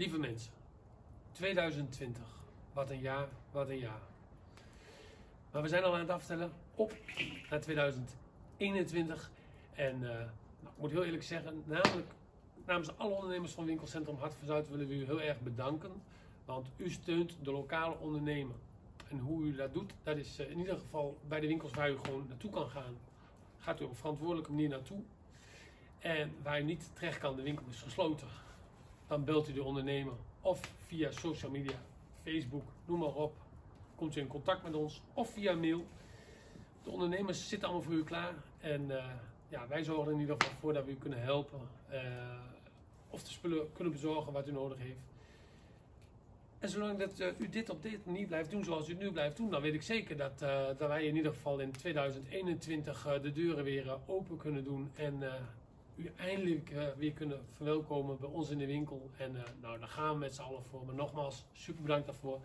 Lieve mensen, 2020. Wat een jaar, wat een jaar. Maar we zijn al aan het aftellen op naar 2021. En uh, nou, ik moet heel eerlijk zeggen, namelijk namens alle ondernemers van winkelcentrum Hart van Zuid willen we u heel erg bedanken. Want u steunt de lokale ondernemer. En hoe u dat doet, dat is uh, in ieder geval bij de winkels waar u gewoon naartoe kan gaan. Gaat u op verantwoordelijke manier naartoe. En waar u niet terecht kan, de winkel is gesloten. Dan belt u de ondernemer of via social media, Facebook, noem maar op. Komt u in contact met ons of via mail. De ondernemers zitten allemaal voor u klaar. En uh, ja, wij zorgen er in ieder geval voor dat we u kunnen helpen. Uh, of de spullen kunnen bezorgen wat u nodig heeft. En zolang dat, uh, u dit op dit manier blijft doen zoals u het nu blijft doen, dan weet ik zeker dat, dat wij in ieder geval in 2021 uh, de deuren weer open kunnen doen. En u eindelijk weer kunnen verwelkomen bij ons in de winkel. En nou, daar gaan we met z'n allen voor. Maar nogmaals, super bedankt daarvoor.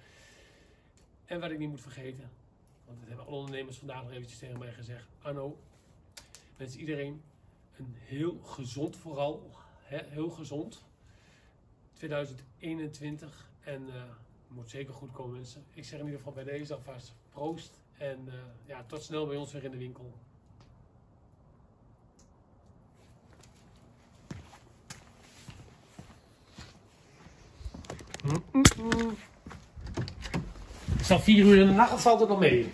En wat ik niet moet vergeten, want dat hebben alle ondernemers vandaag nog eventjes tegen mij gezegd. Arno, wens iedereen een heel gezond vooral, hè, heel gezond 2021. En uh, moet zeker goed komen mensen. Ik zeg in ieder geval bij deze alvast proost. En ja, tot snel bij ons weer in de winkel. Mm -mm. Zal vier uur in de nacht, valt het nog mee.